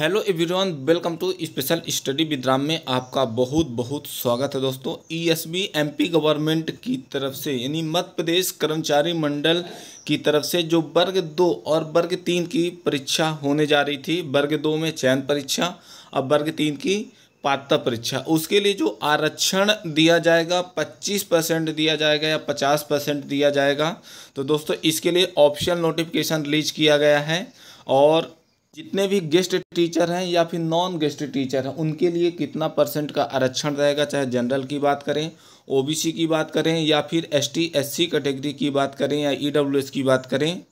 Hello everyone, welcome to special study विद्राम में आपका बहुत बहुत स्वागत है दोस्तों। ईएसबी एमपी गवर्नमेंट की तरफ़ से, यानी मध्य प्रदेश कर्मचारी मंडल की तरफ़ से जो वर्ग दो और वर्ग तीन की परीक्षा होने जा रही थी, वर्ग दो में चयन परीक्षा, अब वर्ग तीन की पात्रता परीक्षा। उसके लिए जो आरक्षण दिया जाएगा, पच्चीस परसेंट दिया जाएगा या पचास परसेंट दिया जाएगा। तो दोस्तों, इसके लिए ऑप्शनल नोटिफिकेशन रिलीज़ किया गया है और जितने भी गेस्ट टीचर हैं या फिर नॉन गेस्ट टीचर हैं, उनके लिए कितना परसेंट का आरक्षण रहेगा? चाहे जनरल की बात करें ओबीसी की बात करें, या फिर एसटी एससी कैटेगरी की बात करें, या ईडब्ल्यूएस की बात करें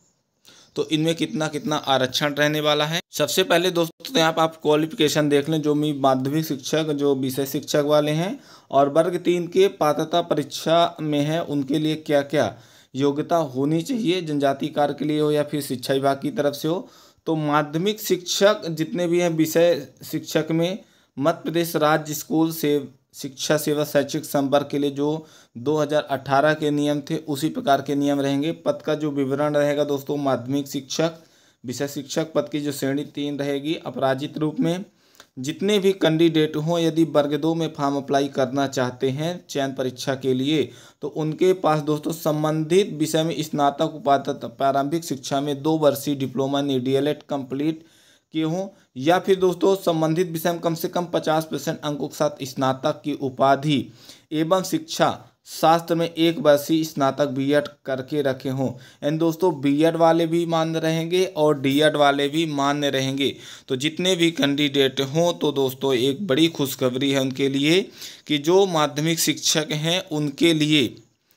तो इनमें कितना कितना आरक्षण रहने वाला है? सबसे पहले दोस्तों, यहाँ पर आप क्वालिफिकेशन देख लें, जो मी माध्यमिक शिक्षक, जो विषय शिक्षक वाले हैं, और वर्ग तीन के पात्रता परीक्षा में है, उनके लिए क्या क्या योग्यता होनी चाहिए? जनजाति कार्य के लिए हो या फिर शिक्षा विभाग की तरफ़ से हो तो माध्यमिक शिक्षक जितने भी हैं विषय शिक्षक में, मध्य प्रदेश राज्य स्कूल से शिक्षा सेवा शैक्षिक संपर्क के लिए जो 2018 के नियम थे, उसी प्रकार के नियम रहेंगे। पद का जो विवरण रहेगा दोस्तों, माध्यमिक शिक्षक, विषय शिक्षक पद की जो श्रेणी तीन रहेगी, अपराजित रूप में। जितने भी कैंडिडेट हों, यदि वर्ग दो में फॉर्म अप्लाई करना चाहते हैं चयन परीक्षा के लिए तो उनके पास दोस्तों संबंधित विषय में स्नातक उपाध्याय प्रारंभिक शिक्षा में दो वर्षीय डिप्लोमा ने डी एल कंप्लीट किए हों, या फिर दोस्तों संबंधित विषय में कम से कम पचास परसेंट अंकों के साथ स्नातक की उपाधि एवं शिक्षा शास्त्र में एक वर्षीय स्नातक बीएड करके रखे हों। एंड दोस्तों, बीएड वाले भी मान्य रहेंगे और डीएड वाले भी मान्य रहेंगे। तो जितने भी कैंडिडेट हों तो दोस्तों, एक बड़ी खुशखबरी है उनके लिए कि जो माध्यमिक शिक्षक हैं, उनके लिए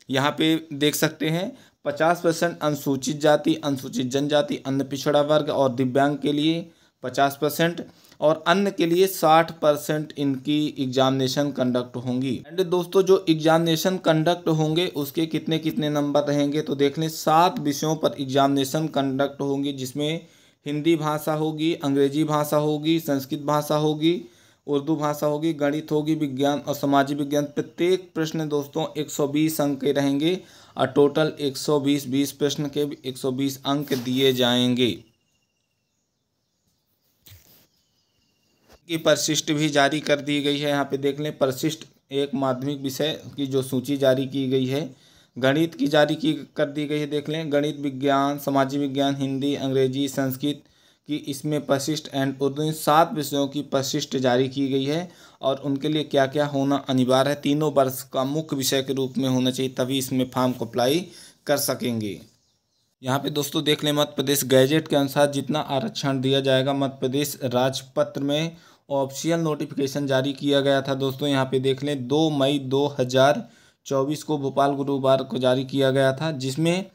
यहाँ पे देख सकते हैं, पचास परसेंट अनुसूचित जाति, अनुसूचित जनजाति, अन्य पिछड़ा वर्ग और दिव्यांग के लिए पचास परसेंट और अन्य के लिए साठ परसेंट इनकी एग्जामिनेशन कंडक्ट होंगी। एंड दोस्तों, जो एग्जामिनेशन कंडक्ट होंगे, उसके कितने कितने नंबर रहेंगे तो देख लें, सात विषयों पर एग्जामिनेशन कंडक्ट होंगी, जिसमें हिंदी भाषा होगी, अंग्रेज़ी भाषा होगी, संस्कृत भाषा होगी, उर्दू भाषा होगी, गणित होगी, विज्ञान और सामाजिक विज्ञान। प्रत्येक प्रश्न दोस्तों 120 अंक के रहेंगे, और टोटल 120 20 प्रश्न के 120 अंक दिए जाएँगे। की परिशिष्ट भी जारी कर दी गई है। यहाँ पे देख लें, परशिष्ट एक माध्यमिक विषय की जो सूची जारी की गई है, गणित की जारी की कर दी गई है, देख लें। गणित, विज्ञान सामाजिक विज्ञान, हिंदी, अंग्रेज़ी, संस्कृत की इसमें परशिष्ट एंड उर्दू, इन सात विषयों की परशिष्ट जारी की गई है और उनके लिए क्या क्या होना अनिवार्य है, तीनों वर्ष का मुख्य विषय के रूप में होना चाहिए, तभी इसमें फॉर्म को अप्लाई कर सकेंगे। यहाँ पे दोस्तों देख लें, मध्य प्रदेश गैजेट के अनुसार जितना आरक्षण दिया जाएगा, मध्य प्रदेश राजपत्र में ऑफिशियल नोटिफिकेशन जारी किया गया था। दोस्तों, यहाँ पे देख लें, दो मई दो हज़ार चौबीस को भोपाल गुरुवार को जारी किया गया था, जिसमें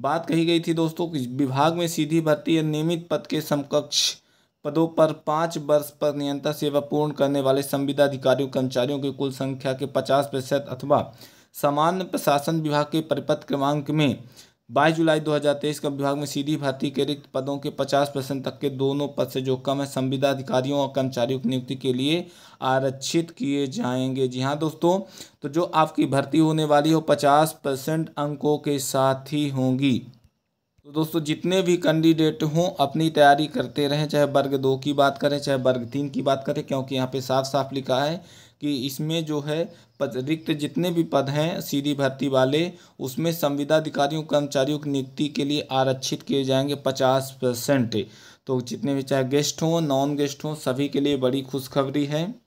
बात कही गई थी दोस्तों कि विभाग में सीधी भर्ती या नियमित पद के समकक्ष पदों पर पाँच वर्ष पर निरंतर सेवा पूर्ण करने वाले संविदा अधिकारियों कर्मचारियों की कुल संख्या के पचास प्रतिशत अथवा सामान्य प्रशासन विभाग के परिपथ क्रमांक में बाईस जुलाई 2023 का विभाग में सीधी भर्ती के रिक्त पदों के 50 परसेंट तक के दोनों पद से जो कम है, संविदा अधिकारियों और कर्मचारियों की नियुक्ति के लिए आरक्षित किए जाएँगे। जी हाँ दोस्तों तो जो आपकी भर्ती होने वाली हो 50 परसेंट अंकों के साथ ही होंगी। तो दोस्तों, जितने भी कैंडिडेट हों, अपनी तैयारी करते रहें, चाहे वर्ग दो की बात करें, चाहे वर्ग तीन की बात करें, क्योंकि यहाँ पे साफ़ साफ़ लिखा है कि इसमें जो है, पद, रिक्त जितने भी पद हैं, सीधी भर्ती वाले, उसमें संविदा अधिकारियों कर्मचारियों की नियुक्ति के लिए आरक्षित किए जाएँगे पचास परसेंट तो जितने भी, चाहे गेस्ट हों नॉन गेस्ट हों, सभी के लिए बड़ी खुशखबरी है।